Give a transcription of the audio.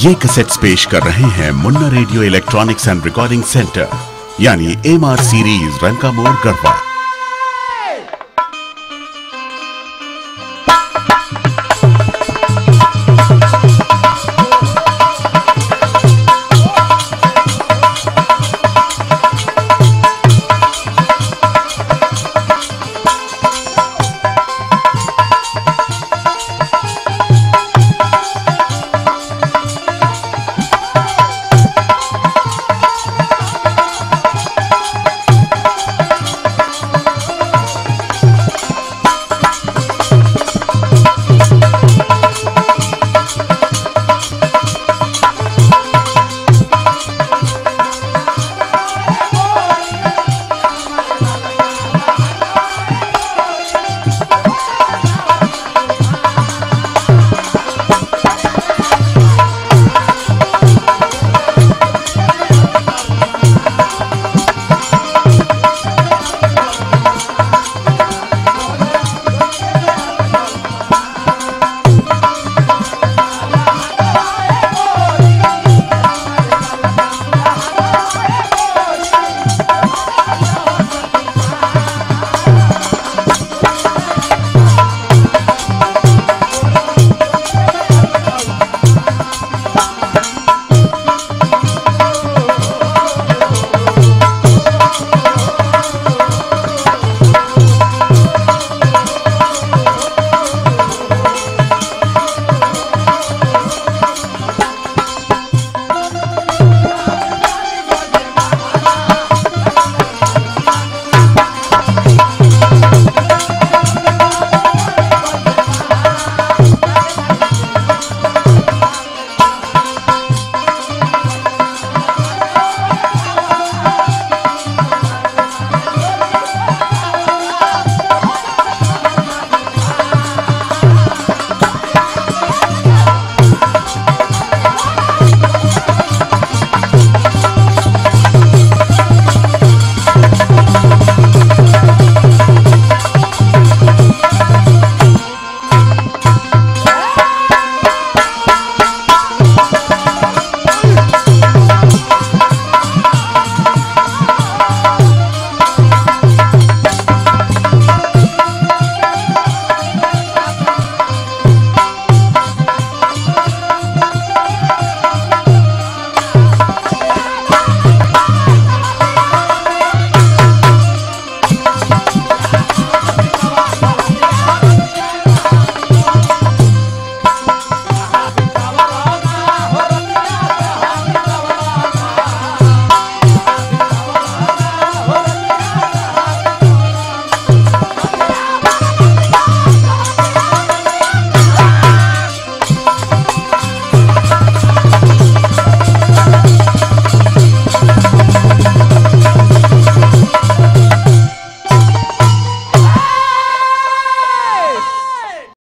ये कैसेट्स पेश कर रहे हैं Munna radio electronics and recording centre, यानी एम आर सीरीज़ रंका मोड़ गढ़वा।